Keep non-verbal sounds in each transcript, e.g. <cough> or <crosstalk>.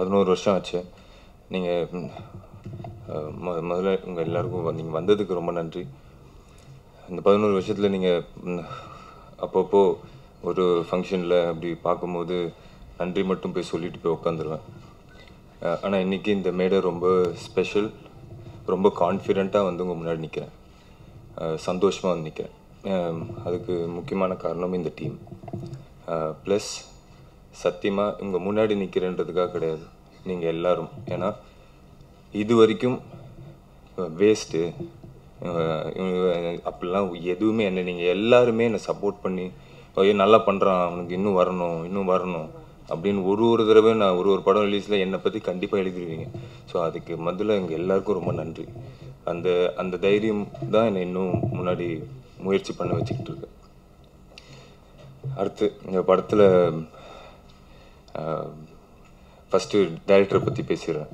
பதினோரு வருஷம் ஆச்சு. நீங்கள் முதல்ல உங்கள் எல்லாருக்கும் நீங்கள் வந்ததுக்கு ரொம்ப நன்றி. இந்த பதினோரு வருஷத்தில் நீங்கள் அப்பப்போ ஒரு ஃபங்க்ஷனில் அப்படி பார்க்கும்போது நன்றி மட்டும் போய் சொல்லிட்டு போய் உட்காந்துருவேன் ஆனால் இன்றைக்கி இந்த மேடை ரொம்ப ஸ்பெஷல் ரொம்ப கான்ஃபிடெண்ட்டாக வந்து உங்கள் முன்னாடி நிற்கிறேன் சந்தோஷமாக வந்து நிற்கிறேன் அதுக்கு முக்கியமான காரணம் இந்த டீம். ப்ளஸ் சத்தியமாக இவங்க முன்னாடி நிற்கிறேன்றதுக்காக கிடையாது. நீங்கள் எல்லாரும். ஏன்னா இது வரைக்கும் வேஸ்ட்டு அப்படிலாம் எதுவுமே என்ன நீங்கள் எல்லாருமே என்னை சப்போர்ட் பண்ணி ஐயோ நல்லா பண்ணுறான் அவனுக்கு இன்னும் வரணும் இன்னும் வரணும் அப்படின்னு ஒரு ஒரு தடவை நான் ஒரு ஒரு படம் ரிலீஸில் என்னை பற்றி கண்டிப்பாக எழுதிடுவீங்க ஸோ அதுக்கு முதல்ல எங்கள் எல்லாருக்கும் ரொம்ப நன்றி. அந்த அந்த தைரியம் தான் என்னை இன்னும் முன்னாடி முயற்சி பண்ண வச்சுக்கிட்டு இருக்கு. அடுத்து இந்த படத்தில் ஃபஸ்ட்டு டைரக்டரை பற்றி பேசிடுறேன்.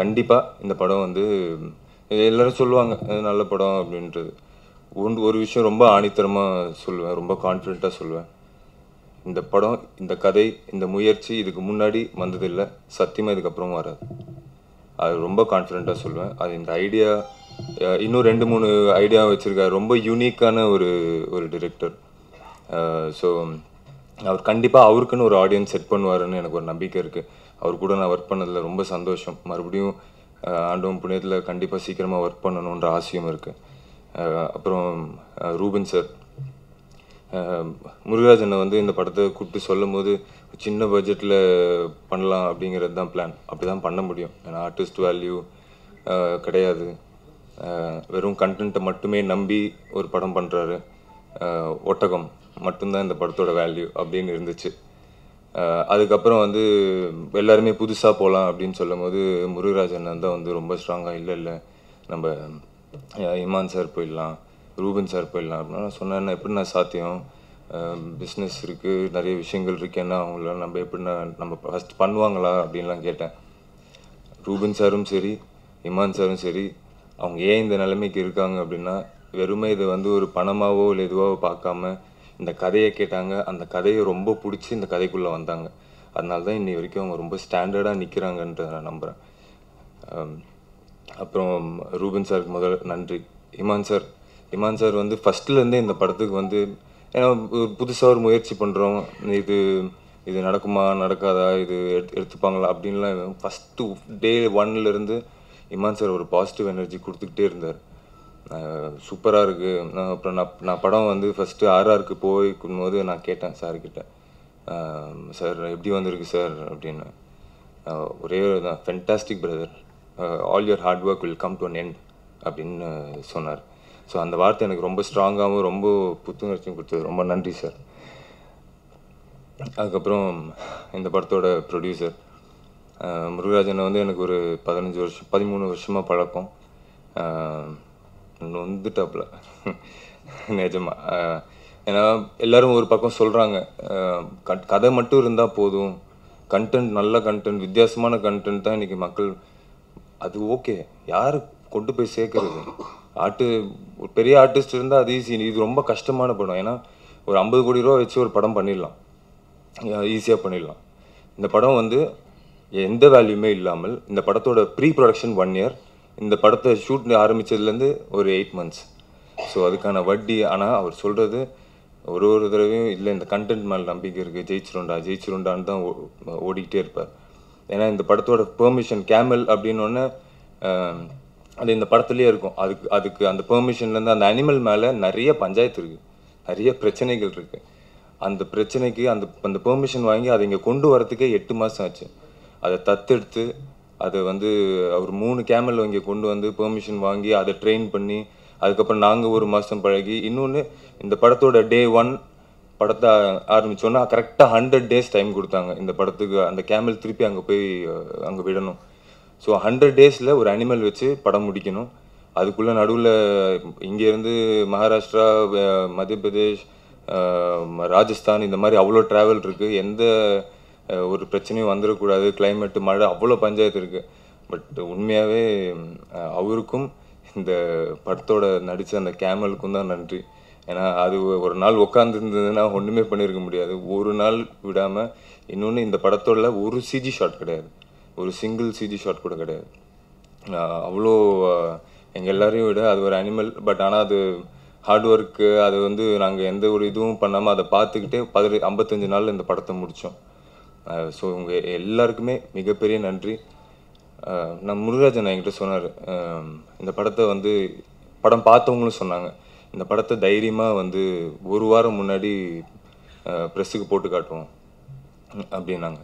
கண்டிப்பாக இந்த படம் வந்து எல்லோரும் சொல்லுவாங்க நல்ல படம் அப்படின்றது. ஒன்று ஒரு விஷயம் ரொம்ப ஆணித்தரமாக சொல்லுவேன் ரொம்ப கான்ஃபிடெண்ட்டாக சொல்லுவேன். இந்த படம் இந்த கதை இந்த முயற்சி இதுக்கு முன்னாடி வந்ததில்லை சத்தியமாக இதுக்கப்புறம் வராது. அது ரொம்ப கான்ஃபிடெண்ட்டாக சொல்லுவேன். அது இந்த ஐடியா இன்னும் ரெண்டு மூணு ஐடியா வச்சுருக்காரு. ரொம்ப யூனிக்கான ஒரு ஒரு டிரெக்டர் ஸோ அவர் கண்டிப்பாக அவருக்குன்னு ஒரு ஆடியன்ஸ் செட் பண்ணுவாருன்னு எனக்கு ஒரு நம்பிக்கை இருக்குது அவர் கூட நான் ஒர்க் பண்ணதில் ரொம்ப சந்தோஷம். மறுபடியும் ஆண்டவன் புண்ணியத்தில் கண்டிப்பாக சீக்கிரமாக ஒர்க் பண்ணணுன்ற ஆசையும் இருக்குது அப்புறம் ரூபன் சார் முருகராஜனை வந்து இந்த படத்தை கூப்பிட்டு சொல்லும் போது சின்ன பட்ஜெட்டில் பண்ணலாம் அப்படிங்கிறது தான் பிளான் அப்படி தான் பண்ண முடியும். ஏன்னா ஆர்டிஸ்ட் வேல்யூ கிடையாது. வெறும் கண்டென்ட்டை மட்டுமே நம்பி ஒரு படம் பண்ணுறாரு ஒட்டகம். மட்டும்தான் இந்த படத்தோட வேல்யூ அப்படின்னு இருந்துச்சு. அதுக்கப்புறம் வந்து எல்லாருமே புதுசாக போகலாம் அப்படின்னு சொல்லும் போது முருகராஜன் தான் வந்து ரொம்ப ஸ்ட்ராங்காக இல்லை இல்லை நம்ம இமான் சார் போயிடலாம் ரூபன் சார் போயிடலாம் அப்படின்னா நான் சொன்னேன். எப்படி நான் சாத்தியம்? பிஸ்னஸ் இருக்குது நிறைய விஷயங்கள் இருக்கேன்னா அவங்கள நம்ம எப்படின்னா நம்ம ஃபஸ்ட் பண்ணுவாங்களா? அப்படின்லாம் கேட்டேன். ரூபன் சாரும் சரி இமான் சாரும் சரி அவங்க ஏன் இந்த நிலைமைக்கு இருக்காங்க அப்படின்னா வெறுமே இதை வந்து ஒரு பணமாவோ இல்லை இதுவாவோ பார்க்காம இந்த கதையை கேட்டாங்க. அந்த கதையை ரொம்ப பிடிச்சி இந்த கதைக்குள்ளே வந்தாங்க. அதனால தான் இன்னி வரைக்கும் அவங்க ரொம்ப ஸ்டாண்டர்டாக நிற்கிறாங்கன்றத நான் நம்புகிறேன் அப்புறம் ரூபன் சாருக்கு முதல்ல நன்றி. இமான் சார் இமான் சார் வந்து ஃபஸ்ட்லேருந்தே இந்த படத்துக்கு வந்து ஏன்னா புதுசாக ஒரு முயற்சி பண்ணுறோம் இது இது நடக்குமா நடக்காதா இது எடுத்து எடுத்துப்பாங்களா அப்படின்லாம் ஃபஸ்ட்டு டே ஒன்லேருந்து இமான் சார் ஒரு பாசிட்டிவ் எனர்ஜி கொடுத்துக்கிட்டே இருந்தார். சூப்பராக இருக்குது நான் அப்புறம் நான் நான் படம் வந்து ஃபஸ்ட்டு ஆர்ஆருக்கு போய்க்கும் போது நான் கேட்டேன் சார்கிட்ட. சார் எப்படி வந்திருக்கு சார்? அப்படின்னு. ஒரே தான். Fantastic brother all your hard work will come to an end அப்படின்னு சொன்னார். ஸோ அந்த வார்த்தை எனக்கு ரொம்ப ஸ்ட்ராங்காகவும் ரொம்ப புத்துணர்ச்சியும் கொடுத்தது. ரொம்ப நன்றி சார் அதுக்கப்புறம் இந்த படத்தோட ப்ரொடியூசர் முருகராஜனை வந்து எனக்கு ஒரு பதினஞ்சு வருஷம் பதிமூணு வருஷமாக பழக்கம். நொந்துட்டாப்புல நிஜமா. ஏன்னா எல்லாரும் ஒரு பக்கம் சொல்கிறாங்க கதை மட்டும் இருந்தால் போதும். கண்டென்ட் நல்ல கண்டென்ட் வித்தியாசமான கண்டென்ட் தான் இன்றைக்கி மக்கள் அது ஓகே. யார் கொண்டு போய் சேர்க்கறது? ஆர்ட்டு ஒரு பெரிய ஆர்டிஸ்ட் இருந்தால் அது ஈஸி இது ரொம்ப கஷ்டமான படம். ஏன்னா ஒரு ஐம்பது கோடி ரூபா வச்சு ஒரு படம் பண்ணிடலாம். ஈஸியாக பண்ணிடலாம். இந்த படம் வந்து எந்த வேல்யூமே இல்லாமல் இந்த படத்தோட ப்ரீ ப்ரொடக்ஷன் ஒன் இயர் இந்த படத்தை ஷூட் ஆரம்பித்ததுலேருந்து ஒரு எயிட் மந்த்ஸ் ஸோ அதுக்கான வட்டி ஆனால் அவர் சொல்கிறது ஒரு ஒரு தடவையும் இல்லை இந்த கண்டென்ட் மேலே நம்பிக்கை இருக்குது ஜெயிச்சிருண்டா ஜெயிச்சிருண்டான்னு தான் ஓ- ஓடிக்கிட்டே இருப்பார். ஏன்னா இந்த படத்தோட பெர்மிஷன் கேமல் அப்படின்னோடனே அது இந்த படத்துலேயே இருக்கும். அதுக்கு அதுக்கு அந்த பெர்மிஷன்லேருந்து அந்த அனிமல் மேலே நிறைய பஞ்சாயத்து இருக்குது நிறைய பிரச்சனைகள் இருக்குது அந்த பிரச்சனைக்கு அந்த அந்த பெர்மிஷன் வாங்கி அதை இங்கே கொண்டு வரதுக்கே எட்டு மாதம் ஆச்சு. அதை தத்தெடுத்து அதை வந்து அவர் மூணு கேமல் இங்கே கொண்டு வந்து பெர்மிஷன் வாங்கி அதை ட்ரெயின் பண்ணி அதுக்கப்புறம் நாங்கள் ஒரு மாதம் பழகி இன்னொன்று இந்த படத்தோட டே ஒன் படத்தை ஆரம்பித்தோன்னா கரெக்டாக ஹண்ட்ரட் டேஸ் டைம் கொடுத்தாங்க. இந்த படத்துக்கு அந்த கேமல் திருப்பி அங்கே போய் அங்கே விடணும். ஸோ ஹண்ட்ரட் டேஸில் ஒரு அனிமல் வச்சு படம் முடிக்கணும். அதுக்குள்ளே நடுவில் இங்கேருந்து மகாராஷ்டிரா மத்திய பிரதேஷ் ராஜஸ்தான் இந்த மாதிரி அவ்வளோ ட்ராவல் இருக்குது எந்த ஒரு பிரச்சனையும் வந்துடக்கூடாது. கிளைமேட்டு மழை அவ்வளோ பஞ்சாயத்து இருக்குது பட் உண்மையாகவே அவருக்கும் இந்த படத்தோட நடித்த அந்த கேமலுக்கும் தான் நன்றி. ஏன்னா அது ஒரு நாள் உட்காந்துருந்ததுன்னா ஒன்றுமே பண்ணியிருக்க முடியாது. ஒரு நாள் விடாமல் இன்னொன்று இந்த படத்தோட ஒரு சிஜி ஷாட் கிடையாது. ஒரு சிங்கிள் சிஜி ஷாட் கூட கிடையாது. அவ்வளோ எங்கள் எல்லாரையும் விட அது ஒரு அனிமல் பட் ஆனால் அது ஹார்ட் ஒர்க்கு அது வந்து நாங்கள் எந்த ஒரு இதுவும் பண்ணாமல் அதை பார்த்துக்கிட்டே பதினெ ஐம்பத்தஞ்சு நாளில் இந்த படத்தை முடித்தோம் ஸோ உங்கள் எல்லாருக்குமே மிகப்பெரிய நன்றி. நான் முருகராஜன் என்கிட்ட சொன்னார். இந்த படத்தை வந்து படம் பார்த்தவங்களும் சொன்னாங்க. இந்த படத்தை தைரியமாக வந்து ஒரு வாரம் முன்னாடி ப்ரெஸ்ஸுக்கு போட்டு காட்டுவோம் அப்படின்னாங்க.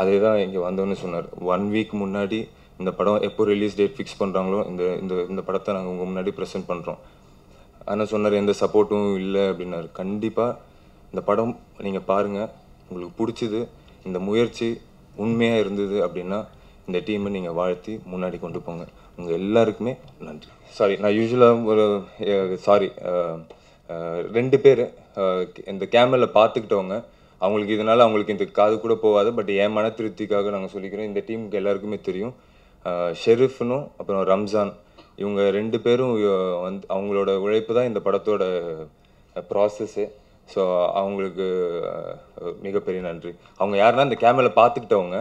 அதே தான் இங்கே வந்தோன்னு சொன்னார். ஒன் வீக் முன்னாடி இந்த படம் எப்போ ரிலீஸ் டேட் ஃபிக்ஸ் பண்ணுறாங்களோ இந்த இந்த இந்த படத்தை நாங்கள் உங்கள் முன்னாடி ப்ரெசென்ட் பண்ணுறோம் ஆனால் சொன்னார் எந்த சப்போர்ட்டும் இல்லை அப்படின்னாரு. கண்டிப்பாக இந்த படம் நீங்கள் பாருங்கள் உங்களுக்கு பிடிச்சது இந்த முயற்சி உண்மையாக இருந்தது அப்படின்னா இந்த டீமை நீங்கள் வாழ்த்தி முன்னாடி கொண்டு போங்க. உங்கள் எல்லாருக்குமே நன்றி. சாரி நான் யூஸ்வலாக ஒரு சாரி ரெண்டு பேர் இந்த கேமரில் பார்த்துக்கிட்டவங்க அவங்களுக்கு இதனால் அவங்களுக்கு இந்த காது கூட போகாது பட் என் மன திருப்திக்காக நாங்கள் சொல்லிக்கிறோம். இந்த டீமுக்கு எல்லாருக்குமே தெரியும். ஷெரீஃப்னும் அப்புறம் ரம்ஜான் இவங்க ரெண்டு பேரும் வந்து அவங்களோட உழைப்பு தான் இந்த படத்தோட ப்ராசஸ்ஸு ஸோ அவங்களுக்கு மிகப்பெரிய நன்றி. அவங்க யாருன்னா இந்த கேமரா பார்த்துக்கிட்டவங்க.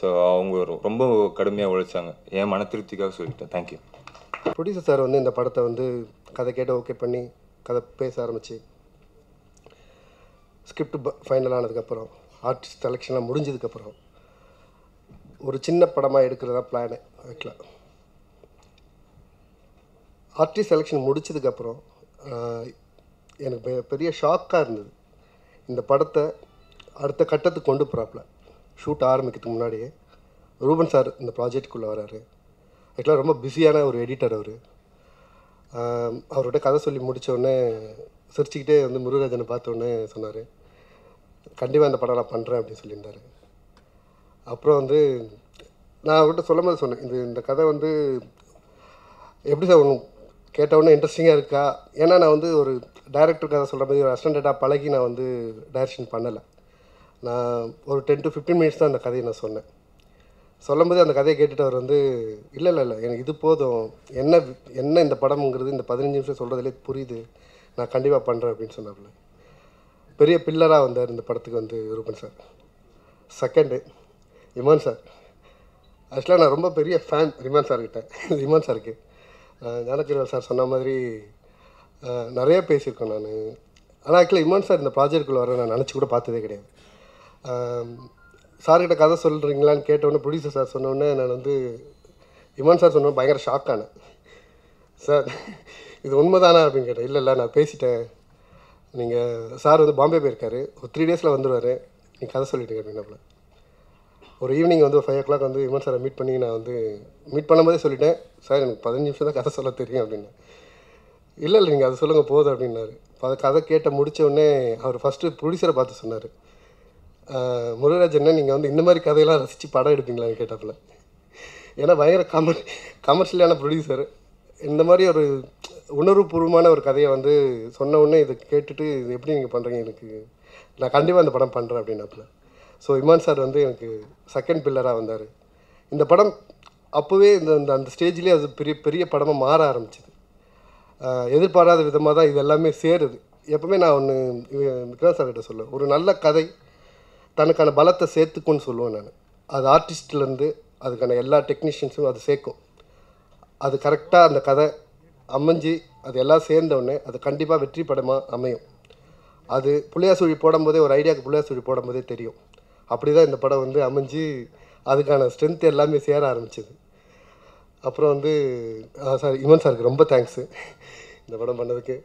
ஸோ அவங்க ரொம்ப கடுமையாக உழைச்சாங்க. என் மன திருப்திக்காக சொல்லிட்டேன் தேங்க்யூ ப்ரொடியூசர் சார் வந்து இந்த படத்தை வந்து கதை கேட்டு ஓகே பண்ணி கதை பேச ஆரம்பிச்சு ஸ்கிரிப்ட் ஃபைனல் ஆனதுக்கப்புறம் ஆர்டிஸ்ட் செலெக்ஷன்லாம் முடிஞ்சதுக்கப்புறம் ஒரு சின்ன படமாக எடுக்கிறதா பிளானு ஆக்சுவலாக ஆர்டிஸ்ட் செலெக்ஷன் முடிச்சதுக்கப்புறம் எனக்கு பெரிய ஷாக்காக இருந்தது. இந்த படத்தை அடுத்த கட்டத்துக்கு கொண்டு போகிறாப்புல ஷூட் ஆரம்பிக்கிறதுக்கு முன்னாடியே. ரூபன் சார் இந்த ப்ராஜெக்டுக்குள்ளே வராரு. ஆக்சுவலாக ரொம்ப பிஸியான ஒரு எடிட்டர் அவர். அவர்கிட்ட கதை சொல்லி முடித்தோடனே சிரிச்சுக்கிட்டே வந்து முருகராஜனை பார்த்த சொன்னார் கண்டிப்பாக இந்த படம் நான் பண்ணுறேன் அப்படின்னு சொல்லியிருந்தாரு. அப்புறம் வந்து நான் அவர்கிட்ட சொல்லும் போது சொன்னேன் இது இந்த கதை வந்து எப்படி சார் ஒன்று கேட்டவுடனே இன்ட்ரெஸ்டிங்காக இருக்கா? ஏன்னா நான் வந்து ஒரு டைரக்டர் கதை சொல்கிற மாதிரி ஒரு அசிஸ்டண்ட்டாக பழகி நான் வந்து டைரக்ஷன் பண்ணலை. நான் ஒரு டென் டு ஃபிஃப்டீன் மினிட்ஸ் தான் அந்த கதையை நான் சொன்னேன். சொல்லும்போது அந்த கதையை கேட்டுட்டு அவர் வந்து இல்லை இல்லை இல்லை எனக்கு இது போதும். என்ன என்ன இந்த படம்ங்கிறது இந்த பதினஞ்சு நிமிஷம் சொல்கிறதுலே புரியுது. நான் கண்டிப்பாக பண்ணுறேன் அப்படின்னு சொன்னாப்புல. பெரிய பில்லராக வந்தார் இந்த படத்துக்கு வந்து Ruben sir second Imman sir ஆக்சுவலாக நான் ரொம்ப பெரிய ஃபேன் ரிமான் சார்கிட்ட ரிமான் <laughs> சாருக்கு ஞானக்கிரவர் சார் சொன்ன மாதிரி நிறைய பேசியிருக்கோம் நான். ஆனால் ஆக்சுவலாக இமான் சார் இந்த ப்ராஜெக்டுக்குள்ளே வர நான் நினச்சி கூட பார்த்ததே கிடையாது. சார்கிட்ட கதை சொல்கிறீங்களான்னு கேட்டவுடனே ப்ரொடியூசர் சார் சொன்னோடனே நான் வந்து இமான் சார் சொன்ன பயங்கர ஷாக் ஆனேன். சார் இது உண்மைதானா அப்படின்னு கேட்டேன். இல்லை இல்லை நான் பேசிட்டேன். நீங்கள் சார் வந்து பாம்பே போயிருக்காரு. ஒரு த்ரீ டேஸில் வந்துடுவார் நீங்கள் கதை சொல்லிட்டு அப்படின்னாப்புல. ஒரு ஈவினிங் வந்து ஒரு ஃபைவ் ஓ கிளாக் வந்து இமான் சாரை மீட் பண்ணி நான் வந்து மீட் பண்ணும்போதே சொல்லிட்டேன். சார் எனக்கு பதினஞ்சு நிமிஷம் தான் கதை சொல்ல தெரியும் அப்படின்னு. இல்லை இல்லை நீங்கள் அதை சொல்லுங்கள் போதும் அப்படின்னாரு. அதை கதை கேட்ட முடிச்ச உடனே அவர் ஃபஸ்ட்டு ப்ரொடியூசரை பார்த்து சொன்னார். முருகராஜன் நீங்கள் வந்து இந்த மாதிரி கதையெல்லாம் ரசித்து படம் எடுப்பீங்களான்னு கேட்டாப்புல. ஏன்னா பயங்கர கமர் கமர்ஷியலான ப்ரொடியூசர் இந்த மாதிரி ஒரு உணர்வுபூர்வமான ஒரு கதையை வந்து சொன்ன உடனே இதை கேட்டுட்டு இது எப்படி நீங்கள் பண்ணுறீங்க எனக்கு நான் கண்டிப்பாக இந்த படம் பண்ணுறேன் அப்படின்னாப்புல. ஸோ இமான் சார் வந்து எனக்கு செகண்ட் பில்லராக வந்தார். இந்த படம் அப்போவே இந்த அந்த ஸ்டேஜ்லேயே அது பெரிய பெரிய படமாக மாற ஆரம்பிச்சிது. எதிர்பாராத விதமாக தான் இது எல்லாமே சேருது. எப்பவுமே நான் ஒன்று விக்ரம் சார் கிட்ட சொல்லுவேன் ஒரு நல்ல கதை தனக்கான பலத்தை சேர்த்துக்கும்னு சொல்லுவேன் நான். அது ஆர்டிஸ்ட்லேருந்து அதுக்கான எல்லா டெக்னீஷியன்ஸும் அது சேர்க்கும். அது கரெக்டாக அந்த கதை அமைஞ்சு அது எல்லாம் சேர்ந்தவுடனே அது கண்டிப்பாக வெற்றி படமாக அமையும். அது புள்ளியாசூழி போடும்போதே ஒரு ஐடியாவுக்கு புள்ளியாசூழி போடும்போதே தெரியும். அப்படி தான் இந்த படம் வந்து அமைஞ்சு அதுக்கான ஸ்ட்ரென்த் எல்லாமே சேர ஆரம்பிச்சது. அப்புறம் வந்து சார் இமன் சாருக்கு ரொம்ப தேங்க்ஸு இந்த படம் பண்ணதுக்கு.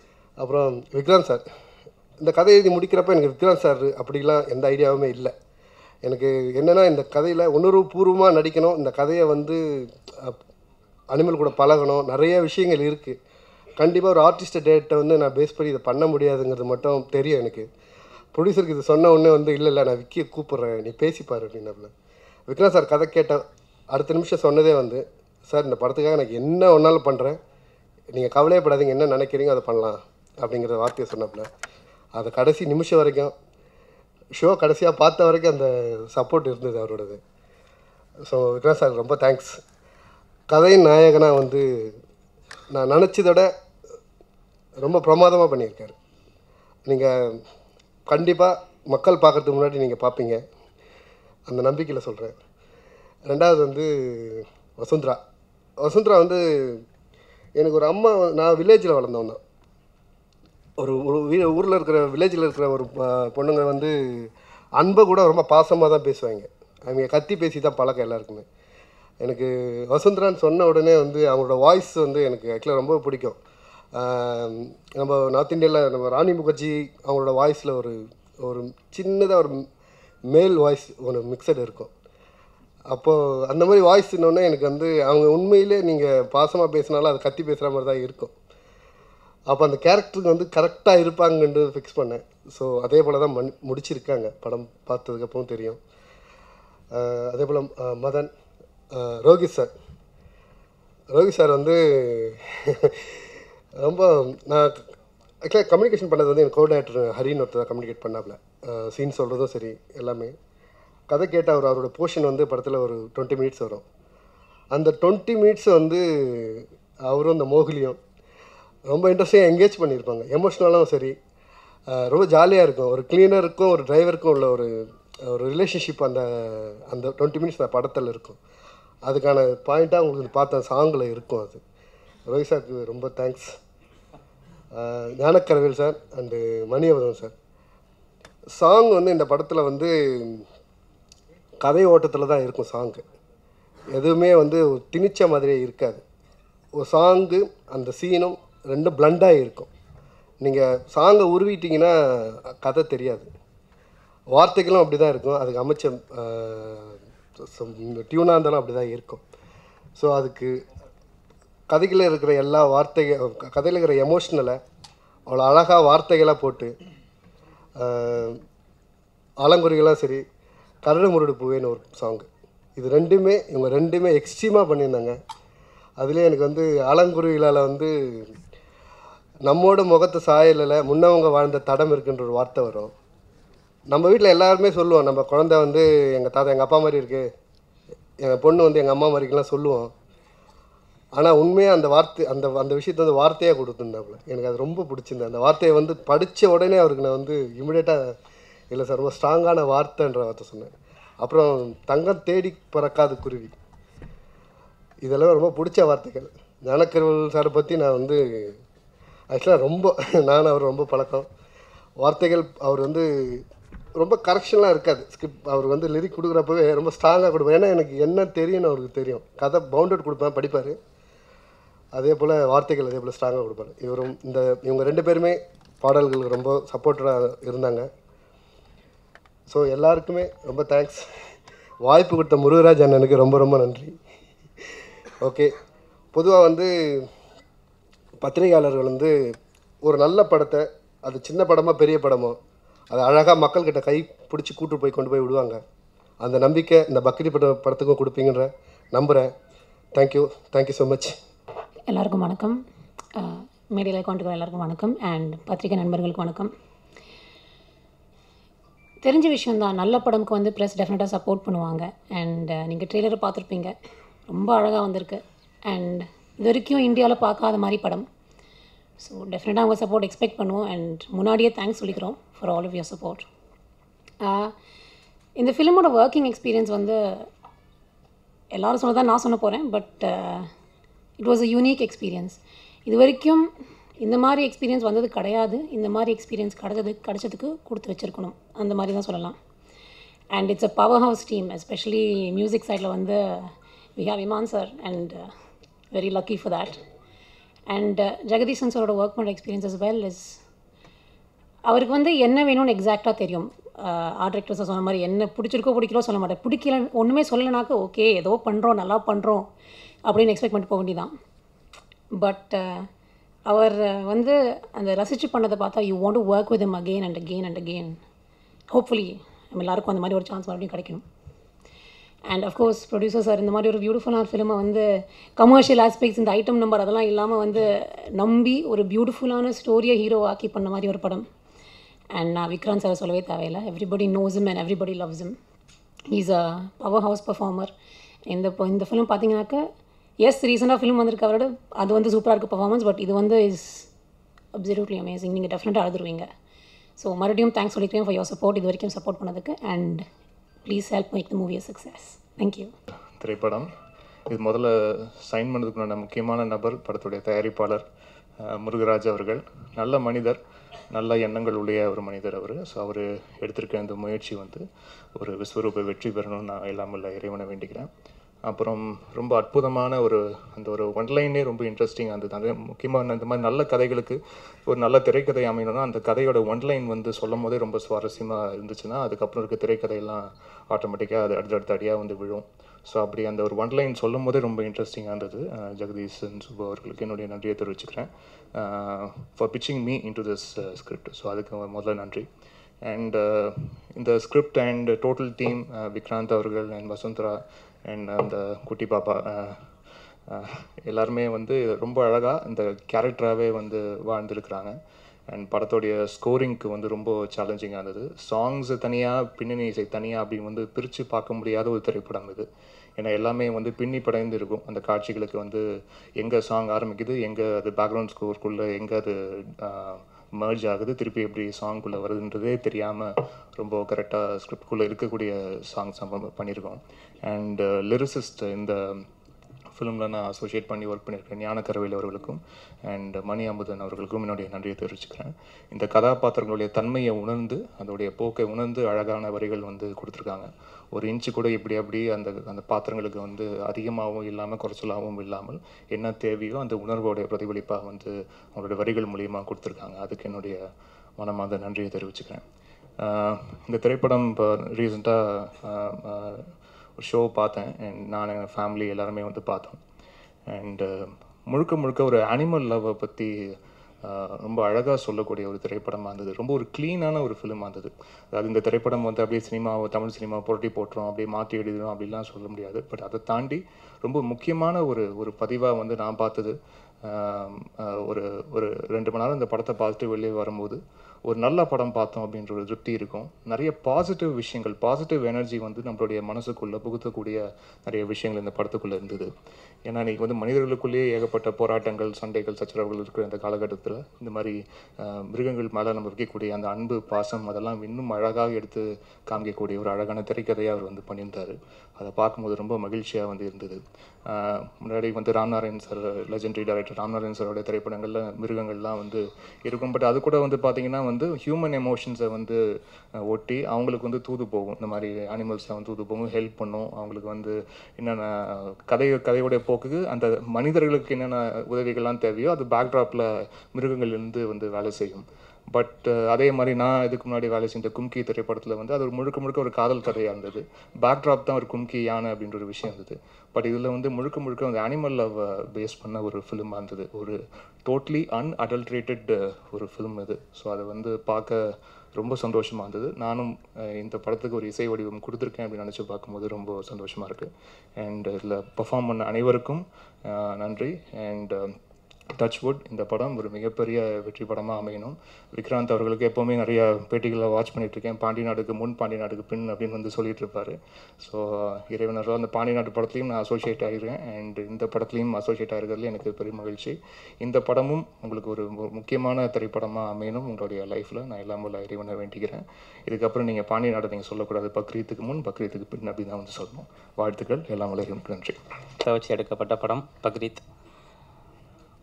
அப்புறம் விக்ராந்த் சார் இந்த கதை எழுதி முடிக்கிறப்ப எனக்கு விக்ராந்த் சார் அப்படிலாம் எந்த ஐடியாவுமே இல்லை. எனக்கு என்னென்னா இந்த கதையில் உணர்வு பூர்வமாக நடிக்கணும். இந்த கதையை வந்து அனிமல் கூட பழகணும். நிறைய விஷயங்கள் இருக்குது கண்டிப்பாக ஒரு ஆர்டிஸ்ட் டேட்டை வந்து நான் பேஸ் பண்ணி இதை பண்ண முடியாதுங்கிறது மட்டும் தெரியும் எனக்கு. ப்ரொடியூசருக்கு இது சொன்ன உடனே வந்து இல்லை இல்லை நான் விக்கியை கூப்பிட்றேன். நீ பேசிப்பார் அப்படின்னாப்புல. விக்ரம் சார் கதை கேட்ட அடுத்த நிமிஷம் சொன்னதே வந்து சார் இந்த படத்துக்காக எனக்கு என்ன ஒன்றாலும் பண்ணுறேன் நீங்கள் கவலையப்படாதீங்க என்ன நினைக்கிறீங்க அதை பண்ணலாம் அப்படிங்கிற வார்த்தையை சொன்னாப்புல. அது கடைசி நிமிஷம் வரைக்கும் ஷோ கடைசியாக பார்த்த வரைக்கும் அந்த சப்போர்ட் இருந்தது அவரோடது. ஸோ விக்ரம் சார் ரொம்ப தேங்க்ஸ் கதையின் நாயகனாக வந்து நான் நினச்சதோட ரொம்ப பிரமாதமாக பண்ணியிருக்காரு. நீங்கள் கண்டிப்பாக மக்கள் பார்க்கறதுக்கு முன்னாடி நீங்கள் பார்ப்பீங்க. அந்த நம்பிக்கையில் சொல்கிறேன் ரெண்டாவது வந்து வசுந்தரா. வசுந்தரா வந்து எனக்கு ஒரு அம்மா நான் வில்லேஜில் வளர்ந்தவன் தான். ஒரு ஒரு ஊரில் இருக்கிற வில்லேஜில் இருக்கிற ஒரு பொண்ணுங்க வந்து அன்பை கூட ரொம்ப பாசமாக தான் பேசுவாங்க. அவங்க கத்தி பேசி தான் பழக்கம் எல்லாருக்குமே. எனக்கு வசுந்தரான்னு சொன்ன உடனே வந்து அவங்களோட வாய்ஸ் வந்து எனக்கு ஆக்சுவலாக ரொம்ப பிடிக்கும். நம்ம நார்த் இந்தியாவில் நம்ம ராணி முகர்ஜி அவங்களோட வாய்ஸில் ஒரு ஒரு சின்னதாக ஒரு மேல் வாய்ஸ் ஒன்று மிக்சடு இருக்கும். அப்போது அந்த மாதிரி வாய்ஸ் இன்னொன்னே எனக்கு வந்து அவங்க உண்மையிலே நீங்கள் பாசமாக பேசினாலும் அது கத்தி பேசுகிற மாதிரி தான் இருக்கும். அப்போ அந்த கேரக்டருக்கு வந்து கரெக்டாக இருப்பாங்கன்றது ஃபிக்ஸ் பண்ணேன். ஸோ அதே போல் தான் மண் முடிச்சிருக்காங்க. படம் பார்த்ததுக்கப்புறம் தெரியும். அதே போல் மதன் ரோகித் சார் ரோகித் சார் வந்து <laughs> ரொம்ப நான் ஆக்சுவலாக கம்யூனிகேஷன் பண்ணது வந்து என் கோஆர்டினேட்டர் ஹரின்னு ஒருத்தர் கம்யூனிகேட் பண்ணாப்புல. சீன் சொல்கிறதும் சரி எல்லாமே. கதை கேட்ட அவர் அவரோட போர்ஷன் வந்து படத்தில் ஒரு டுவெண்ட்டி மினிட்ஸ் வரும். அந்த டுவெண்ட்டி மினிட்ஸ் வந்து அவரும் அந்த மோகிலியும் ரொம்ப இன்ட்ரெஸ்டிங்காக என்கேஜ் பண்ணியிருப்பாங்க. எமோஷ்னலாகவும் சரி. ரொம்ப ஜாலியாக இருக்கும். ஒரு கிளீனருக்கும் ஒரு டிரைவருக்கும் உள்ள ஒரு ஒரு ரிலேஷன்ஷிப் அந்த அந்த டுவெண்ட்டி மினிட்ஸ் அந்த படத்தில் இருக்கும். அதுக்கான பாயிண்ட்டாக உங்களுக்கு பார்த்த சாங்கில் இருக்கும் அது. ரோஹித் சாருக்கு ரொம்ப thanks Gnanakaravel sir and Maniyavadham sir. Song வந்து இந்த படத்தில் வந்து கதை ஓட்டத்தில் தான் இருக்கும் சாங்கு எதுவுமே வந்து திணிச்ச மாதிரியே இருக்காது. ஒரு சாங்கு அந்த சீனும் ரெண்டும் பிளண்டாக இருக்கும். நீங்கள் சாங்கை உருவிட்டிங்கன்னா கதை தெரியாது. வார்த்தைகளும் அப்படி தான் இருக்கும். அதுக்கு அமைச்ச டியூனாக இருந்தாலும் அப்படி தான் இருக்கும். ஸோ அதுக்கு கதையில் இருக்கிற எல்லா வார்த்தைகள் கதையில் இருக்கிற எமோஷ்னலை அவ்வளோ அழகாக வார்த்தைகளாக போட்டு அலங்குறிகளாக சரி கரடு முரடு பூவேன்னு ஒரு சாங்கு இது ரெண்டுமே இவங்க ரெண்டுமே எக்ஸ்ட்ரீமாக பண்ணியிருந்தாங்க. அதுலேயே எனக்கு வந்து ஆலங்குருவிகளால் வந்து நம்மோட முகத்து சாயலில் முன்னவங்க வாழ்ந்த தடம் இருக்குன்ற ஒரு வார்த்தை வரும். நம்ம வீட்டில் எல்லாருமே சொல்லுவோம் நம்ம குழந்தை வந்து எங்கள் தாத்தா எங்கள் அப்பா மாதிரி இருக்குது எங்கள் பொண்ணு வந்து எங்கள் அம்மா மாதிரிக்கெல்லாம் சொல்லுவோம். ஆனால் உண்மையாக அந்த வார்த்தை அந்த அந்த விஷயத்தை வந்து வார்த்தையாக கொடுத்துருந்தாப்புல. எனக்கு அது ரொம்ப பிடிச்சிருந்தேன் அந்த வார்த்தையை வந்து படித்த உடனே அவருக்கு நான் வந்து இமிடியேட்டாக இல்லை சார் ரொம்ப ஸ்ட்ராங்கான வார்த்தைன்ற வார்த்தை சொன்னேன். அப்புறம் தங்கம் தேடி பறக்காத குருவி. இதெல்லாம் ரொம்ப பிடிச்ச வார்த்தைகள். ஞானக்கருவல் சாரை பற்றி நான் வந்து ஆக்சுவலாக ரொம்ப நான் அவர் ரொம்ப பழக்கம். வார்த்தைகள் அவர் வந்து ரொம்ப கரெக்ஷன்லாம் இருக்காது. ஸ்கிரிப்ட் அவர் வந்து லிரிக் கொடுக்குறப்பவே ரொம்ப ஸ்ட்ராங்காக கொடுப்பேன் ஏன்னா எனக்கு என்ன தெரியும்னு அவருக்கு தெரியும். கதை பவுண்டட் கொடுப்பேன் படிப்பார். அதே போல் வார்த்தைகள் அதே போல் ஸ்ட்ராங்காக கொடுப்பார். இவரும் இந்த இவங்க ரெண்டு பேருமே பாடல்களுக்கு ரொம்ப சப்போர்ட்டடாக இருந்தாங்க. ஸோ எல்லாருக்குமே ரொம்ப தேங்க்ஸ் வாய்ப்பு கொடுத்த முருகராஜ் அண்ணனுக்கு ரொம்ப ரொம்ப நன்றி. ஓகே பொதுவாக வந்து பத்திரிகையாளர்கள் வந்து ஒரு நல்ல படத்தை அது சின்ன படமோ பெரிய படமோ அதை அழகாக மக்கள்கிட்ட கை பிடிச்சி கூட்டு போய் கொண்டு போய் விடுவாங்க. அந்த நம்பிக்கை இந்த பக்ரி பட படத்துக்கும் கொடுப்பீங்கன்ற நம்புகிறேன் தேங்க்யூ தேங்க்யூ ஸோ மச் எல்லாருக்கும் வணக்கம். அஹ், மேடையில் கொண்டு எல்லாருக்கும் வணக்கம். அண்ட் பத்திரிகை நண்பர்களுக்கு வணக்கம். தெரிஞ்ச விஷயந்தான் நல்ல படம்க்கு வந்து ப்ரெஸ் டெஃபினட்டாக சப்போர்ட் பண்ணுவாங்க. அண்ட் நீங்கள் ட்ரெய்லரை பார்த்துருப்பீங்க. ரொம்ப அழகாக வந்திருக்கு. அண்ட் இது வரைக்கும் இந்தியாவில் பார்க்காத மாதிரி படம். ஸோ டெஃபினட்டாக அவங்க சப்போர்ட் எக்ஸ்பெக்ட் பண்ணுவோம். அண்ட் முன்னாடியே தேங்க்ஸ் சொல்லிக்கிறோம் for all of your support இந்த ஃபிலிமோட ஒர்க்கிங் எக்ஸ்பீரியன்ஸ் வந்து எல்லாரும் சொன்னதான் நான் சொல்ல போகிறேன் but it was a unique experience இது வரைக்கும் இந்த மாதிரி எக்ஸ்பீரியன்ஸ் வந்தது கிடையாது. இந்த மாதிரி எக்ஸ்பீரியன்ஸ் கிடச்சது கிடைச்சதுக்கு கொடுத்து வச்சிருக்கணும். அந்த மாதிரி தான் சொல்லலாம். And it's a power house team especially music சைடில் வந்து we have Imman sir and very lucky for that and Jagadeesan சாரோட ஒர்க் பண்ணுற எக்ஸ்பீரியன்ஸ் as வெல் இஸ் அவருக்கு வந்து என்ன வேணும்னு எக்ஸாக்டாக தெரியும். Uh, ஆர்ட் டிரெக்டர்ஸை சொன்ன மாதிரி என்ன பிடிச்சிருக்கோ பிடிக்கலோ சொல்ல மாட்டேன் பிடிக்கல ஒன்றுமே சொல்லலைனாக்க ஓகே ஏதோ பண்ணுறோம் நல்லா பண்ணுறோம் அப்படின்னு எக்ஸ்பெக்ட் பண்ணிட்டு போக வேண்டியதான் பட் அவர் வந்து அந்த ரசித்து பண்ணதை பார்த்தா you want to work with them again and again and again hopefully நம்ம எல்லாருக்கும் அந்த மாதிரி ஒரு சான்ஸ் மறுபடியும் கிடைக்கணும். அண்ட் அஃப்கோர்ஸ் ப்ரொடியூசர் சார் இந்த மாதிரி ஒரு பியூட்டிஃபுல்லான ஃபிலிமை வந்து கமர்ஷியல் ஆஸ்பெக்ட்ஸ் இந்த ஐட்டம் நம்பர் அதெல்லாம் இல்லாமல் வந்து நம்பி ஒரு பியூட்டிஃபுல்லான ஸ்டோரியை ஹீரோ ஆக்கி பண்ண மாதிரி ஒரு படம். அண்ட் நான் விக்ராந்த் சார் சொல்லவே தேவையில்லை. Everybody knows him and everybody loves him is a power house performer இந்த இப்போ இந்த ஃபிலிம் பார்த்தீங்கன்னாக்க எஸ் ரீசெண்டாக ஃபிலிம் வந்திருக்கு அவரோட அது வந்து சூப்பராக இருக்குது பர்ஃபார்மன்ஸ் பட் இது வந்து இஸ் அப்சல்யூட்லி அமேசிங் நீங்கள் டெஃபினட்டாக அழுதுருவீங்க. ஸோ மறுபடியும் தேங்க்ஸ் சொல்லிக்கிறேன் ஃபார் யோர் சப்போர்ட் இது வரைக்கும் சப்போர்ட் பண்ணதுக்கு and please help make the movie success thank you திரைப்படம். இது முதல்ல சைன் பண்ணதுக்கு முக்கியமான நபர் படத்துடைய தயாரிப்பாளர் முருகராஜ் அவர்கள். நல்ல மனிதர் நல்ல எண்ணங்கள் உடைய ஒரு மனிதர் அவர். ஸோ அவர் எடுத்திருக்க இந்த முயற்சி வந்து ஒரு விஸ்வரூப வெற்றி பெறணும்னு நான் இல்லாமல் இல்லை இறைவனை வேண்டிக்கிறேன். அப்புறம் ரொம்ப அற்புதமான ஒரு அந்த ஒரு ஒன்லைனே ரொம்ப இன்ட்ரெஸ்டிங்காக இருந்தது. முக்கியமாக இந்த மாதிரி நல்ல கதைகளுக்கு ஒரு நல்ல திரைக்கதை அமையணும்னா அந்த கதையோட ஒன்லைன் வந்து சொல்லும் போதே ரொம்ப சுவாரஸ்யமாக இருந்துச்சுன்னா அதுக்கப்புறம் இருக்க திரைக்கதையெல்லாம் ஆட்டோமேட்டிக்காக அது அடுத்தடுத்த அடியாக வந்து விழும். ஸோ அப்படி அந்த ஒரு ஒன்லைன் சொல்லும் போதே ரொம்ப இன்ட்ரெஸ்டிங்காக இருந்தது. ஜெகதீஷன் சுப்பு அவர்களுக்கு என்னுடைய நன்றியை தெரிவிச்சுக்கிறேன். For pitching me in to this script so அதுக்கு முதல்ல நன்றி. அண்ட் uh, இந்த script and total team Vikranth அவர்கள் அண்ட் வசுந்தரா அண்ட் uh, அந்த குட்டி பாப்பா uh, uh, எல்லாருமே வந்து ரொம்ப அழகாக இந்த கேரக்டராகவே வந்து வாழ்ந்துருக்கிறாங்க. அண்ட் படத்தோடைய ஸ்கோரிங்க்கு வந்து ரொம்ப சேலஞ்சிங்காக இருந்தது. சாங்ஸ் தனியாக பின்னணி இசை தனியாக அப்படின்னு வந்து பிரித்து பார்க்க முடியாத ஒரு திரைப்படம் இது. ஏன்னா எல்லாமே வந்து பின்னி படைந்து இருக்கும் அந்த காட்சிகளுக்கு வந்து எங்கே சாங் ஆரம்பிக்குது எங்கே அது பேக்ரவுண்ட் ஸ்கோருக்குள்ளே எங்கே அது மர்ஜ் ஆகுது திருப்பி எப்படி சாங்குள்ளே வருதுன்றதே தெரியாமல் ரொம்ப கரெக்டாக ஸ்கிரிப்ட்குள்ளே இருக்கக்கூடிய சாங்ஸ் நம்ம பண்ணியிருக்கோம் அண்ட் லிரிசிஸ்ட் uh, இந்த ஃபிலிமில் நான் அசோசியேட் பண்ணி ஒர்க் பண்ணியிருக்கேன் ஞானக்கரவேல் அவர்களுக்கும் அண்ட் மணி அமுதன் அவர்களுக்கும் என்னுடைய நன்றியை தெரிவிச்சுக்கிறேன். இந்த கதாபாத்திரங்களுடைய தன்மையை உணர்ந்து அதோடைய போக்கை உணர்ந்து அழகான வரிகள் வந்து கொடுத்துருக்காங்க. ஒரு இன்ச்சு கூட இப்படி அப்படி அந்த அந்த பாத்திரங்களுக்கு வந்து அதிகமாகவும் இல்லாமல் குறைச்சலாகவும் இல்லாமல் என்ன தேவையோ அந்த உணர்வோடைய பிரதிபலிப்பாக வந்து அவங்களுடைய வரிகள் மூலியமாக கொடுத்துருக்காங்க. அதுக்கு என்னுடைய மனமார்ந்த நன்றியை தெரிவிச்சுக்கிறேன். இந்த திரைப்படம் இப்போ ரீசெண்டாக ஷோ பார்த்தேன். அண்ட் நான் எங்கள் ஃபேமிலி எல்லாருமே வந்து பார்த்தோம். அண்டு uh, முழுக்க முழுக்க ஒரு அனிமல் லவ்வை பற்றி ரொம்ப அழகாக சொல்லக்கூடிய ஒரு திரைப்படமாக இருந்தது. ரொம்ப ஒரு க்ளீனான ஒரு ஃபிலிமாக இருந்தது. அதாவது இந்த திரைப்படம் வந்து அப்படியே சினிமா தமிழ் சினிமா புரட்டி போட்டுரும் அப்படியே மாற்றி எழுதிடும் அப்படிலாம் சொல்ல முடியாது. பட் அதை தாண்டி ரொம்ப முக்கியமான ஒரு ஒரு பதிவாக வந்து நான் பார்த்தது. ஒரு ஒரு ரெண்டு மணி நேரம் இந்த படத்தை பார்த்துட்டு வெளியே வரும்போது ஒரு நல்ல படம் பார்த்தோம் அப்படின்ற ஒரு திருப்தி இருக்கும். நிறைய பாசிட்டிவ் விஷயங்கள் பாசிட்டிவ் எனர்ஜி வந்து நம்மளுடைய மனசுக்குள்ளே புகுத்தக்கூடிய நிறைய விஷயங்கள் இந்த படத்துக்குள்ளே இருந்தது. ஏன்னா இன்றைக்கி வந்து மனிதர்களுக்குள்ளேயே ஏகப்பட்ட போராட்டங்கள் சண்டைகள் சச்சரவுகள் இருக்கிற இந்த காலகட்டத்தில் இந்த மாதிரி மிருகங்கள் மேலே நம்ம வைக்கக்கூடிய அந்த அன்பு பாசம் அதெல்லாம் இன்னும் அழகாக எடுத்து காமிக்கக்கூடிய ஒரு அழகான திரைக்கதையை அவர் வந்து பண்ணியிருந்தார். அதை பார்க்கும்போது ரொம்ப மகிழ்ச்சியாக வந்து இருந்தது. முன்னாடி வந்து Ramnarayan sir legendary director Ramnarayan சாரோட திரைப்படங்களில் மிருகங்கள்லாம் வந்து இருக்கும். பட் அது கூட வந்து பார்த்திங்கன்னா வந்து ஹியூமன் எமோஷன்ஸை வந்து ஒட்டி அவங்களுக்கு வந்து தூது போகும். இந்த மாதிரி அனிமல்ஸ்லாம் வந்து தூது போகும். ஹெல்ப் பண்ணும். அவங்களுக்கு வந்து என்னென்ன கதை கதையோடைய போக்குக்கு அந்த மனிதர்களுக்கு என்னென்ன உதவிகள்லாம் தேவையோ அது பேக்ட்ராப்பில் மிருகங்கள் இருந்து வந்து வேலை செய்யும். பட் அதே மாதிரி நான் இதுக்கு முன்னாடி வேலை செஞ்ச கும்கி திரைப்படத்தில் வந்து அது ஒரு முழுக்க முழுக்க ஒரு காதல் கதையாக இருந்தது. பேக்ட்ராப் தான் ஒரு கும்கி யானை அப்படின்ற ஒரு விஷயம் இருந்தது. பட் இதில் வந்து முழுக்க முழுக்க அந்த அனிமல் லவ் பேஸ் பண்ண ஒரு ஃபிலிமாக இருந்தது. ஒரு டோட்லி அன்அடல்ட்ரேட்டட் ஒரு ஃபிலிம் இது ஸோ அதை வந்து பார்க்க ரொம்ப சந்தோஷமாக இருந்தது. நானும் இந்த படத்துக்கு ஒரு இசை வடிவம் கொடுத்துருக்கேன் அப்படின்னு நினச்சி பார்க்கும்போது ரொம்ப சந்தோஷமாக இருக்குது அண்ட் இதில் பெர்ஃபார்ம் பண்ண அனைவருக்கும் நன்றி. அண்ட் டச்வுட் இந்த படம் ஒரு மிகப்பெரிய வெற்றி படமாக அமையணும். விக்ராந்த் அவர்களுக்கு எப்போவுமே நிறைய பேட்டிகளை வாட்ச் பண்ணிகிட்ருக்கேன் இருக்கேன் பாண்டி நாடுக்கு முன் பாண்டி நாடுக்கு பின் அப்படின்னு வந்து சொல்லிட்டு இருப்பார் ஸோ இறைவனரோட அந்த பாண்டி நாடு படத்துலையும் நான் அசோசியேட் ஆகிருக்கேன் அண்ட் இந்த படத்துலையும் அசோசியேட் ஆகிறதுல எனக்கு பெரிய மகிழ்ச்சி. இந்த படமும் உங்களுக்கு ஒரு முக்கியமான திரைப்படமாக அமையணும். உங்களுடைய லைஃப்பில் நான் எல்லாம் போல இறைவனை வேண்டிக்கிறேன். இதுக்கப்புறம் நீங்கள் பாண்டி நாடு நீங்கள் சொல்லக்கூடாது. பக்ரீத்துக்கு முன் பக்ரீத்துக்கு பின் அப்படின்னு தான் வந்து சொல்லணும். வாழ்த்துக்கள். எல்லாம் உள்ள நன்றி. வச்சு எடுக்கப்பட்ட படம் பக்ரீத்.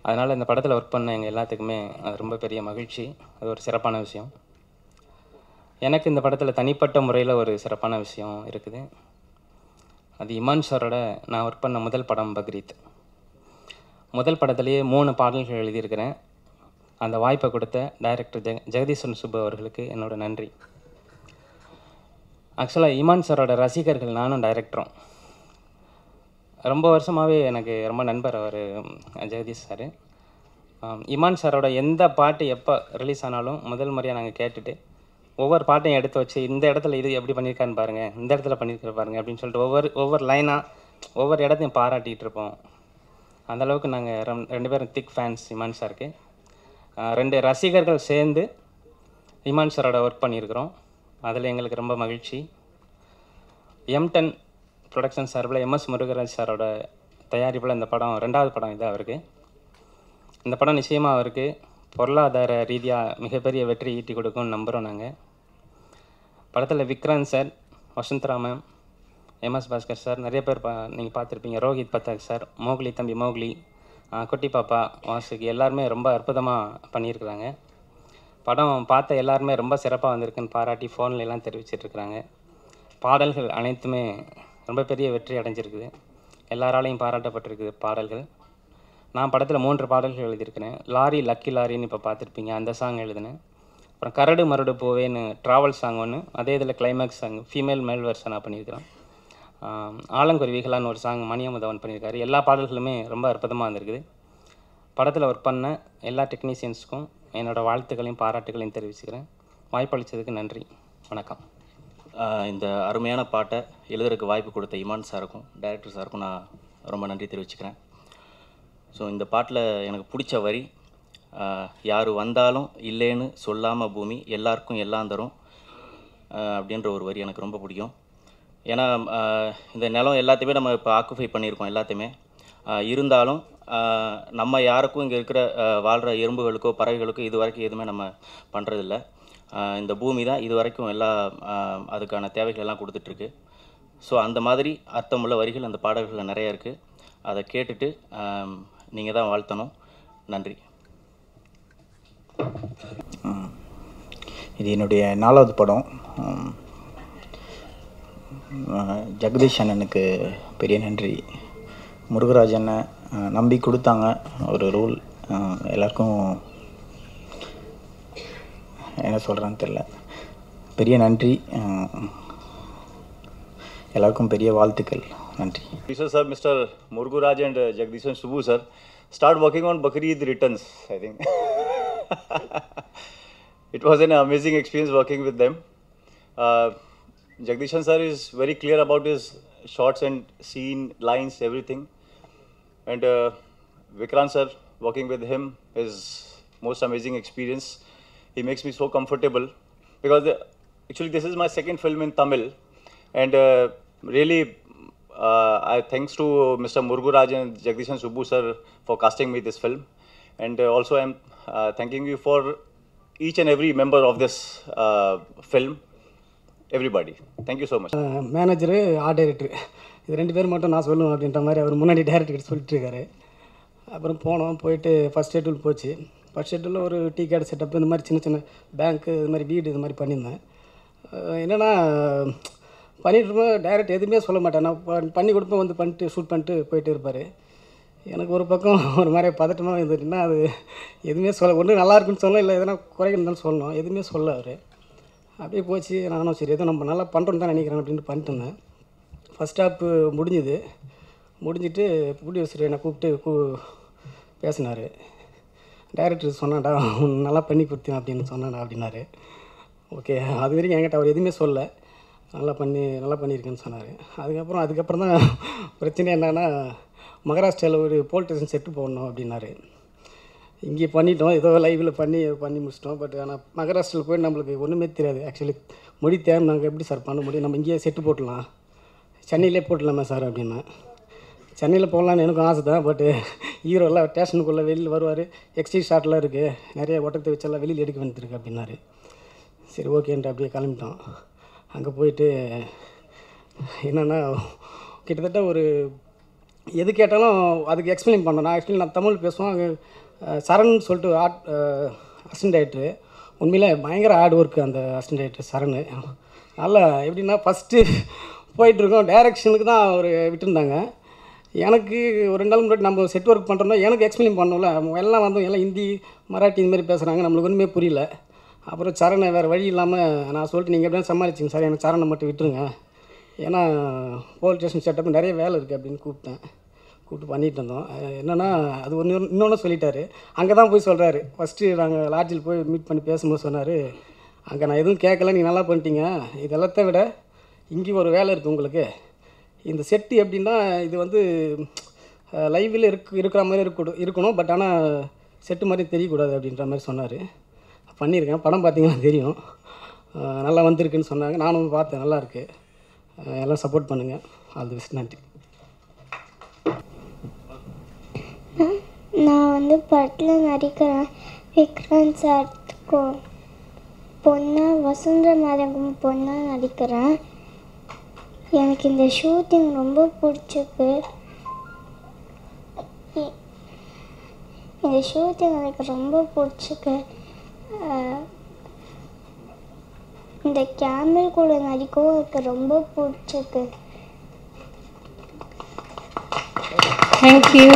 அதனால் இந்த படத்தில் ஒர்க் பண்ண எங்கள் எல்லாத்துக்குமே அது ரொம்ப பெரிய மகிழ்ச்சி. அது ஒரு சிறப்பான விஷயம். எனக்கு இந்த படத்தில் தனிப்பட்ட முறையில் ஒரு சிறப்பான விஷயம் இருக்குது. அது இமான் சாரோட நான் ஒர்க் பண்ண முதல் படம் பக்ரீத். முதல் படத்துலேயே மூணு பாடல்கள் எழுதியிருக்கிறேன். அந்த வாய்ப்பை கொடுத்த டைரக்டர் ஜெக ஜெகதீஸ்வரன் சுப்பு அவர்களுக்கு என்னோட நன்றி. ஆக்சுவலாக இமான் சாரோட ரசிகர்கள் நானும் டைரக்டரும் ரொம்ப வருஷமாகவே எனக்கு ரொம்ப நண்பர் அவர் ஜெகதீஷ் சார். இமான் சாரோட எந்த பாட்டு எப்போ ரிலீஸ் ஆனாலும் முதல் முறையாக நாங்கள் கேட்டுட்டு ஒவ்வொரு பாட்டையும் எடுத்து வச்சு இந்த இடத்துல இது எப்படி பண்ணியிருக்கான்னு பாருங்கள் இந்த இடத்துல பண்ணியிருக்கிற பாருங்க அப்படின்னு சொல்லிட்டு ஒவ்வொரு ஒவ்வொரு லைனாக ஒவ்வொரு இடத்தையும் பாராட்டிகிட்டு இருப்போம். அந்தளவுக்கு நாங்கள் நாங்கள் ரெண்டு பேரும் திக் ஃபேன்ஸ் இமான் சாருக்கு. ரெண்டு ரசிகர்கள் சேர்ந்து இமான் சாரோட ஒர்க் பண்ணியிருக்கிறோம். அதில் எங்களுக்கு ரொம்ப மகிழ்ச்சி. எம் டென் ப்ரொடக்ஷன் சார்பில் எம்எஸ் முருகராஜ் சாரோட தயாரிப்பில் இந்த படம் ரெண்டாவது படம் இது அவருக்கு. இந்த படம் நிச்சயமாக அவருக்கு பொருளாதார ரீதியாக மிகப்பெரிய வெற்றி ஈட்டி கொடுக்கும்னு நம்புகிறோம் நாங்கள் படத்தில் Vikrant sir Vasanthara ma'am M S Bhaskar sir நிறைய பேர் பா நீங்கள் பார்த்துருப்பீங்க. ரோஹித் பத்தாக் சார் மோக்லி தம்பி மோக்லி குட்டி பாப்பா வாசுக்கு எல்லாருமே ரொம்ப அற்புதமாக பண்ணியிருக்கிறாங்க. படம் பார்த்த எல்லாருமே ரொம்ப சிறப்பாக வந்திருக்குன்னு பாராட்டி ஃபோன்ல எல்லாம் தெரிவிச்சிட்ருக்குறாங்க பாடல்கள் அனைத்துமே ரொம்ப பெரிய வெற்றி அடைஞ்சிருக்குது. எல்லாராலையும் பாராட்டப்பட்டிருக்குது பாடல்கள். நான் படத்தில் மூன்று பாடல்கள் எழுதியிருக்கிறேன். லாரி லக்கி லாரின்னு இப்போ பார்த்துருப்பீங்க அந்த சாங் எழுதினேன். அப்புறம் கரடு மரடு போவேன்னு ட்ராவல் சாங் ஒன்று அதே இதில் கிளைமேக்ஸ் சாங் ஃபீமேல் மேல் வெர்ஷனாக பண்ணியிருக்கிறோம். ஆலங்குருவிகளான்னு ஒரு சாங் மணியமுதவன் பண்ணியிருக்காரு. எல்லா பாடல்களுமே ரொம்ப அற்புதமாக இருந்திருக்குது படத்தில் ஒர்க் பண்ண எல்லா டெக்னீஷியன்ஸுக்கும் என்னோடய வாழ்த்துக்களையும் பாராட்டுகளையும் தெரிவிச்சுக்கிறேன். வாய்ப்பளித்ததுக்கு நன்றி. வணக்கம். இந்த அருமையான பாட்டை எழுதுறதுக்கு வாய்ப்பு கொடுத்த இமான் சாருக்கும் டைரக்டர் சாருக்கும் நான் ரொம்ப நன்றி தெரிவிச்சுக்கிறேன். ஸோ இந்த பாட்டில் எனக்கு பிடிச்ச வரி யார் வந்தாலும் இல்லைன்னு சொல்லாமல் பூமி எல்லாருக்கும் எல்லாம் தரும் அப்படின்ற ஒரு வரி எனக்கு ரொம்ப பிடிக்கும். ஏன்னா இந்த நிலம் எல்லாத்தையுமே நம்ம இப்போ ஆக்குஃபை பண்ணியிருக்கோம் எல்லாத்தையுமே. இருந்தாலும் நம்ம யாருக்கும் இங்கே இருக்கிற வாழ்கிற எறும்புகளுக்கோ பறவைகளுக்கோ இது வரைக்கும் எதுவுமே நம்ம பண்ணுறதில்ல இந்த பூமி தான் இது வரைக்கும் எல்லா அதுக்கான தேவைகள் எல்லாம் கொடுத்துட்ருக்கு. ஸோ அந்த மாதிரி அர்த்தமுள்ள வரிகள் அந்த பாடல்களில் நிறைய இருக்குது அதை கேட்டுட்டு நீங்கள் தான் வாழ்த்தணும். நன்றி. இது என்னுடைய நாலாவது படம். ஜெகதீஷ் அண்ணனுக்கு பெரிய நன்றி. முருகராஜ் அண்ணன் நம்பி கொடுத்தாங்க. ஒரு ரூல் எல்லாருக்கும் என்ன சொல்கிறேன்னு தெரில பெரிய நன்றி அஹ், எல்லாருக்கும் பெரிய வாழ்த்துக்கள் நன்றி Producer sir, Mr. Murguraj and uh, Jagdishan Subbu sir, start working on Bakrid returns, I think. it was an amazing experience working with them. Uh, Jagdishan sir is very clear about his shots and scene, lines, everything. And uh, Vikrant sir, working with him is most amazing experience. He makes me so comfortable because uh, actually this is my second film in Tamil, and uh, really uh, I thanks to Mr. Murguraj and Jagdishan Subbu sir for casting me this film, and uh, also I'm uh, thanking you for each and every member of this uh, film, everybody. Thank you so much. Manager art director இது ரெண்டு பேர் மட்டும் நான் சொல்லுவேன் அப்படின்ற மாதிரி அவர் முன்னாடி director சொல்லிட்டு இருக்காரு அப்புறம் போனோம் போயிட்டு ஃபஸ்ட் ஷெட்யூல் போச்சு ஃபஸ்ட் ஒரு டீ கடை செட்டப் இந்த மாதிரி சின்ன சின்ன பேங்க்கு இது மாதிரி வீடு இது மாதிரி பண்ணியிருந்தேன். என்னென்னா என்னன்னா பண்ணிட்டு டைரக்ட் எதுவுமே சொல்ல மாட்டேன். நான் பண்ணி கொடுப்பேன் வந்து பண்ணிட்டு ஷூட் பண்ணிட்டு போயிட்டு இருப்பார். எனக்கு ஒரு பக்கம் <laughs> ஒரு மாதிரி பதட்டமாக இருந்துட்டுன்னா அது? எதுவுமே சொல்ல ஒன்று நல்லா இருக்குன்னு சொல்ல இல்லை எதனா குறைக்கணும்னு சொல்லணும். எதுவுமே சொல்ல அவர். அப்படியே போச்சு நானும் சரி எதுவும் நம்ம நல்லா பண்ணுறோம்னு தான் நினைக்கிறேன் அப்படின்ட்டு பண்ணிட்டு இருந்தேன். ஃபஸ்ட் ஸ்டாப்பு முடிஞ்சுது. முடிஞ்சிட்டு ப்ரொடியூசர் என்னை கூப்பிட்டு கூ பேசினார். டைரக்டர் சொன்னாடா நல்லா பண்ணி கொடுத்தேன் அப்படின்னு சொன்னான்டா அப்படின்னாரு. ஓகே அது வரைக்கும் என்கிட்ட அவர் எதுவுமே சொல்ல நல்லா பண்ணி நல்லா பண்ணியிருக்கேன்னு சொன்னார். அதுக்கப்புறம் அதுக்கப்புறம் தான் பிரச்சனை என்னன்னா மகாராஷ்டிராவில் ஒரு போல் ஸ்டேஷன் செட்டு போடணும் அப்படின்னாரு. இங்கே பண்ணிட்டோம். ஏதோ லைவில் பண்ணி பண்ணி முடிச்சிட்டோம். பட் ஆனால் மகாராஷ்டிராவில் போய் நம்மளுக்கு ஒன்றுமே தெரியாது. ஆக்சுவலி மொழி தேவை நாங்கள் எப்படி சார் பண்ண முடியும்? நம்ம இங்கேயே செட்டு போட்டலாம் சென்னையிலே போட்டலாமா சார் அப்படின்னா. சென்னையில் போகலான்னு எனக்கும் ஆசை தான் பட்டு ஹீரோலாம் ஸ்டேஷனுக்குள்ளே வெளியில் வருவார். எக்ஸ்ட்ரீட் ஷாட்லாம் இருக்குது நிறைய ஒட்டத்தை வச்செல்லாம் வெளியில் எடுக்க வந்துருக்கு அப்படின்னாரு. சரி ஓகேன்ட்டு அப்படியே கிளம்பிட்டோம். அங்கே போயிட்டு என்னென்னா கிட்டத்தட்ட ஒரு எது கேட்டாலும் அதுக்கு எக்ஸ்பிளைன் பண்ணணும். நான் ஆக்சுவலி நான் தமிழ் பேசுவோம் அங்கே சரண் சொல்லிட்டு ஆர்ட் அசிஸ்டன்ட் ஆகிட்டு உண்மையில் பயங்கர ஹார்ட் ஒர்க்கு அந்த அசிஸ்டன்ட் ஆகிட்டு சரண் நல்லா எப்படின்னா ஃபஸ்ட்டு போயிட்டுருக்கோம் டைரக்ஷனுக்கு தான் அவர் விட்டுருந்தாங்க. எனக்கு ஒரு ரெண்டு நாள் முன்னாடி நம்ம செட் ஒர்க் பண்ணுறோம்னா எனக்கு எக்ஸ்பிளைன் பண்ணல எல்லாம் வந்து எல்லாம் ஹிந்தி மராட்டி இந்த மாதிரி பேசுகிறாங்க நம்மளுக்கு ஒன்றுமே புரியல. அப்புறம் சரணை வேறு வழி இல்லாமல் நான் சொல்லிட்டு நீங்கள் எப்படியும் சமாளிச்சிங்க சார் எனக்கு சரணை மட்டும் விட்டுருங்க. ஏன்னா போலீஸ் ஸ்டேஷன் செட்டப் நிறைய வேலை இருக்குது அப்படின்னு கூப்பிட்டேன். கூப்பிட்டு பண்ணிட்டு இருந்தோம். என்னென்னா அது ஒன்று இன்னொன்று சொல்லிட்டாரு. அங்கே தான் போய் சொல்கிறாரு ஃபஸ்ட்டு நாங்கள் லாட்ஜில் போய் மீட் பண்ணி பேசும்போது சொன்னார் அங்கே நான் எதுவும் கேட்கல நீங்கள் நல்லா பண்ணிட்டீங்க. இதெல்லாத்த விட இங்கே ஒரு வேலை இருக்குது உங்களுக்கு. இந்த செட்டு எப்படின்னா இது வந்து லைவில் இருக்கு இருக்கிற மாதிரி இருக்கணும் இருக்கணும். பட் ஆனால் செட்டு மாதிரி தெரியக்கூடாது அப்படின்ற மாதிரி சொன்னார். பண்ணியிருக்கேன் படம் பார்த்தீங்கன்னா தெரியும். நல்லா வந்திருக்குன்னு சொன்னாங்க. நானும் பார்த்தேன். நல்லாயிருக்கு எல்லாம் சப்போர்ட் பண்ணுங்கள் ஆல் தி பெஸ்ட் நன்றி. நான் வந்து படத்தில் நடிக்கிறேன். விக்ராந்த் சார்க்கும் பொண்ணாக வசுந்தர மாதம் பொண்ணாக நடிக்கிறேன். எனக்கு இந்த ஷூட்டிங் ரொம்ப பிடிச்சிருக்கு. இந்த ஷூட்டிங் எனக்கு ரொம்ப பிடிச்சிருக்கு. இந்த கேமல் கூட நடிக்கவும் எனக்கு ரொம்ப பிடிச்சிருக்கு. தேங்க்யூ